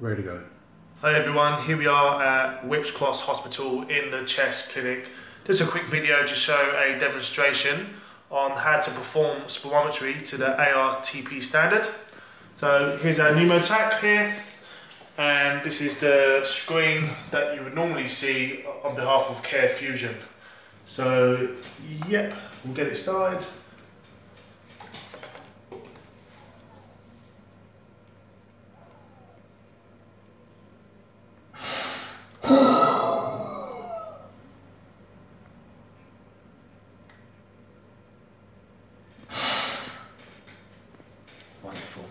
ready to go. Hi everyone, here we are at Whipps Cross Hospital in the chest clinic. Just a quick video to show a demonstration on how to perform spirometry to the ARTP standard. So here's our pneumotach here, and this is the screen that you would normally see on behalf of Care Fusion. So, yep, we'll get it started. Wonderful.